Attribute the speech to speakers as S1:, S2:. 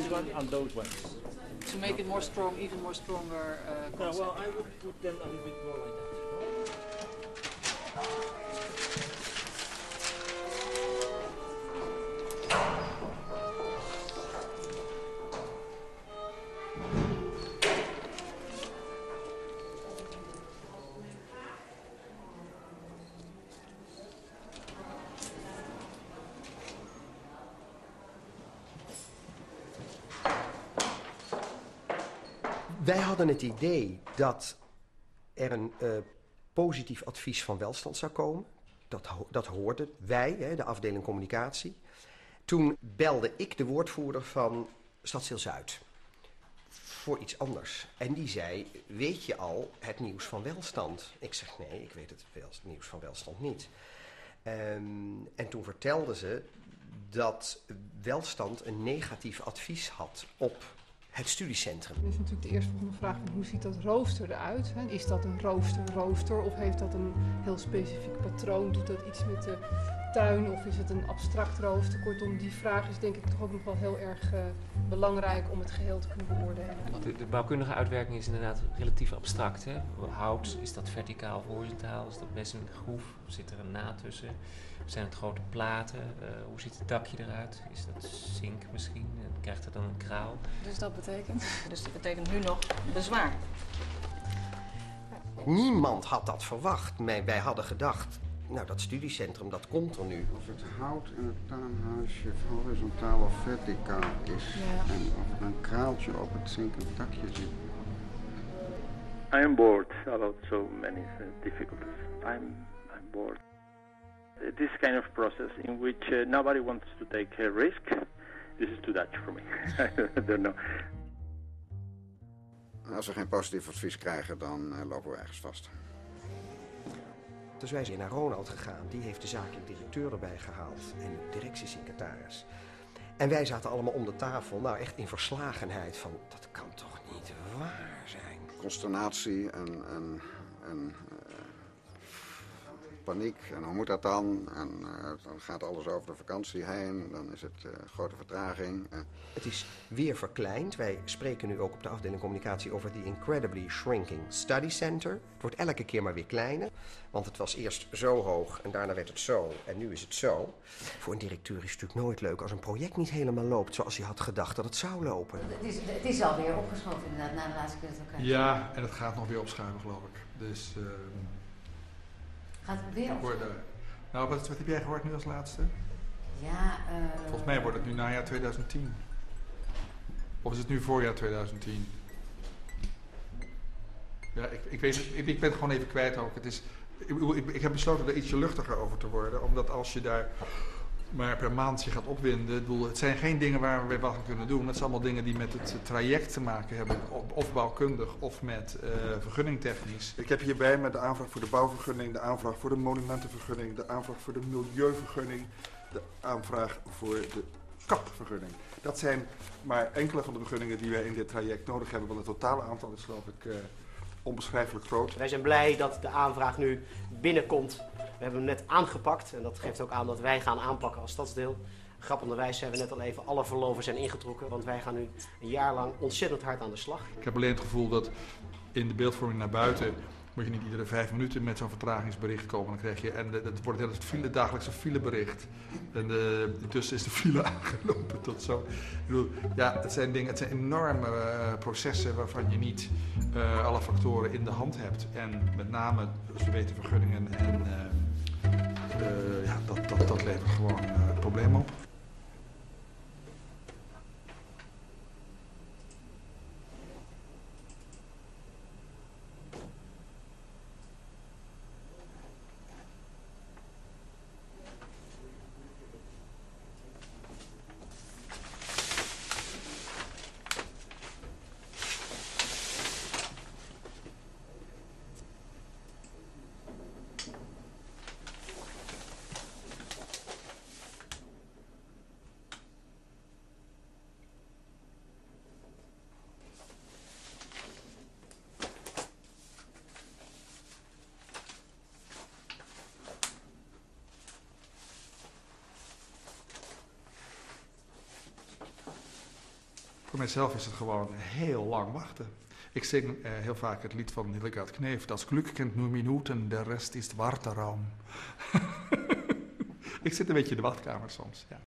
S1: this one and those ones.
S2: To make it more strong, even more stronger uh,
S1: No, well, I would put them a little bit more like that.
S3: Wij hadden het idee dat er een eh, positief advies van welstand zou komen. Dat, dat hoorden wij, hè, de afdeling communicatie. Toen belde ik de woordvoerder van Stadsdeel Zuid voor iets anders. En die zei, weet je al het nieuws van welstand? Ik zeg, nee, ik weet het nieuws van welstand niet. Ehm, en toen vertelde ze dat welstand een negatief advies had op het studiecentrum.
S4: Is natuurlijk de eerstvolgende vraag: van hoe ziet dat rooster eruit? Hè? Is dat een rooster-rooster of heeft dat een heel specifiek patroon? Doet dat iets met de tuin of is het een abstract rooster? Kortom, die vraag is denk ik toch ook nog wel heel erg eh, belangrijk om het geheel te kunnen beoordelen.
S5: De, de bouwkundige uitwerking is inderdaad relatief abstract. Hè? Hout, is dat verticaal of horizontaal? Is dat best een groef? Zit er een naad tussen? Zijn het grote platen? Eh, hoe ziet het dakje eruit? Is dat zink misschien? En krijgt het dan een kraal?
S2: Dus dat betekent? Dus dat betekent nu nog bezwaar.
S3: Niemand had dat verwacht. Maar wij hadden gedacht, nou dat studiecentrum dat komt er nu.
S6: Of het hout in het tuinhuisje horizontaal of verticaal is.
S2: Ja.
S6: En of er een kraaltje op het zinkend dakje zit.
S1: I am bored about so many uh, difficulties. I'm, I'm bored. This kind of process in which uh, nobody wants to take a risk, this is too Dutch for me. I don't know.
S6: Als we geen positief advies krijgen, dan eh, lopen we ergens vast.
S3: Dus wij zijn naar Ronald gegaan. Die heeft de zakelijk directeur erbij gehaald en de directiesecretaris. En wij zaten allemaal om de tafel, nou echt in verslagenheid van... dat kan toch niet waar zijn?
S6: Consternatie en, en, en paniek. En hoe moet dat dan? En eh, dan gaat alles over de vakantie heen. Dan is het eh, grote vertraging. Eh,
S3: Het is weer verkleind. Wij spreken nu ook op de afdeling communicatie over die incredibly shrinking study center. Het wordt elke keer maar weer kleiner. Want het was eerst zo hoog en daarna werd het zo en nu is het zo. Voor een directeur is het natuurlijk nooit leuk als een project niet helemaal loopt zoals hij had gedacht dat het zou lopen.
S7: Het is, het is alweer opgeschoven inderdaad, na de laatste keer dat we elkaar
S8: Ja, en het gaat nog weer opschuiven, geloof ik. Dus, ehm,
S7: Gaat het weer
S8: ik
S7: op?
S8: hoorde- nou, wat, wat heb jij gehoord nu als laatste?
S7: Ja, eh,
S8: Volgens mij wordt het nu najaar 2010. Of is het nu voorjaar 2010? Ja, ik, ik weet het, ik, ik ben het gewoon even kwijt ook. Het is, ik, ik heb besloten er ietsje luchtiger over te worden, omdat als je daar maar per maand je gaat opwinden, ik bedoel, het zijn geen dingen waar we wat aan kunnen doen. Het zijn allemaal dingen die met het traject te maken hebben, of- bouwkundig of met eh, vergunningtechnisch. Ik heb hierbij met de aanvraag voor de bouwvergunning, de aanvraag voor de monumentenvergunning, de aanvraag voor de milieuvergunning, de aanvraag voor de kapvergunning. Dat zijn maar enkele van de vergunningen die wij in dit traject nodig hebben, want het totale aantal is geloof ik eh, onbeschrijfelijk groot.
S9: Wij zijn blij dat de aanvraag nu binnenkomt. We hebben hem net aangepakt en dat geeft ook aan dat wij gaan aanpakken als stadsdeel. Grappenderwijs zijn we net al even, alle verloven zijn ingetrokken, want wij gaan nu een jaar lang ontzettend hard aan de slag.
S8: Ik heb alleen het gevoel dat in de beeldvorming naar buiten moet je niet iedere vijf minuten met zo'n vertragingsbericht komen. Dan krijg je, en dat wordt het file, dagelijkse filebericht. En eh, intussen is de file aangelopen tot zo. Ik bedoel, ja, het zijn dingen, het zijn enorme eh, processen waarvan je niet eh, alle factoren in de hand hebt. En met name, we weten, vergunningen en eh, ja, dat, levert gewoon probleem op. Voor mijzelf is het gewoon heel lang wachten. Ik zing eh, heel vaak het lied van Hildegard Kneef. Dat geluk kent minuten, de rest is warteraum. ik zit een beetje in de wachtkamer soms, ja.